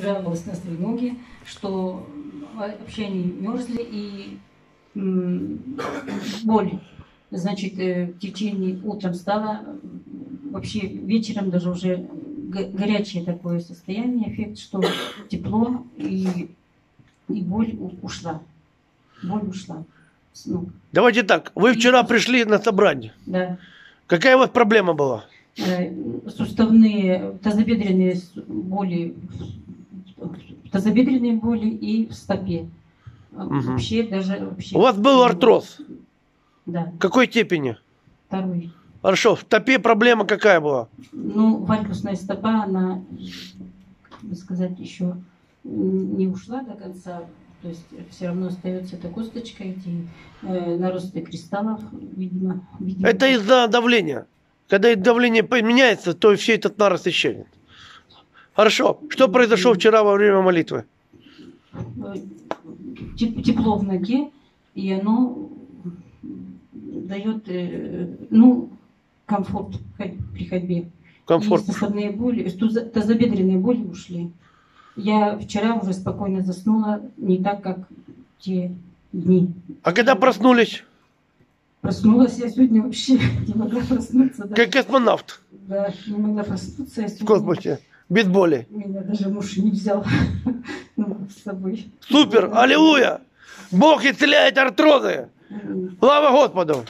жаловалась на свои ноги, что вообще они мерзли и боль. Значит, э, в течение утром стало, вообще вечером даже уже го- горячее такое состояние, эффект, что тепло и, и боль ушла. Боль ушла. ног. Давайте так. Вы вчера пришли на собрание. Да. Какая у вас проблема была? Э, суставные, тазобедренные боли, тазобедренные боли и в стопе. Мгм. Вообще даже вообще. У вас был артроз. Да, Какой степени? второй. Хорошо. В стопе проблема какая была? Ну, вальгусная стопа, она, как бы сказать, еще не ушла до конца. То есть все равно остается эта косточка, эти э, наросты кристаллов, видимо. видимо. Это из-за давления. Когда давление поменяется, то все этот нарост исчезнет. Хорошо. Что произошло вчера во время молитвы? теп- тепло в ноге, и оно дает, э, ну, комфорт при ходьбе. Комфорт. И суставные боли, тазобедренные боли ушли. Я вчера уже спокойно заснула, не так, как те дни. А когда проснулись, Проснулась я сегодня вообще не могла проснуться. даже. как космонавт Да, не могла проснуться. Я в сегодня- космосе, без боли. Меня даже муж не взял ну, с собой. Супер! Аллилуйя! Бог исцеляет артрозы! М. Слава Господу!